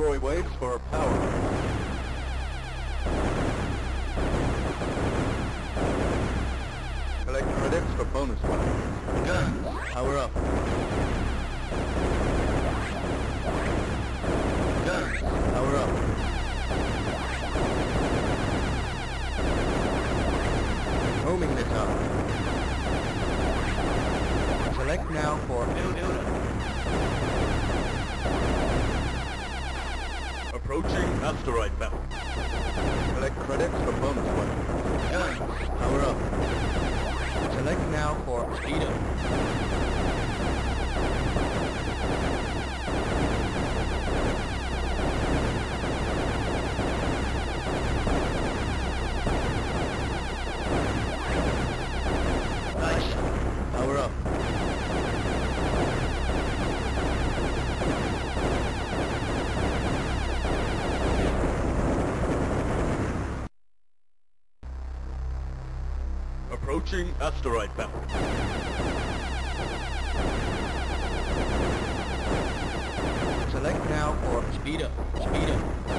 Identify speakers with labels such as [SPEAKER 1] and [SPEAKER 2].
[SPEAKER 1] Destroy waves for power. Collect credits for bonus weapons.
[SPEAKER 2] Gun. Power up. Gun. Power up. Homing top. Select now for
[SPEAKER 1] Approaching asteroid belt. Collect credits for bonus weapons.
[SPEAKER 2] Gun. Power up. Select now for speed.
[SPEAKER 1] Approaching asteroid belt.
[SPEAKER 2] Select now for speed up. Speed up.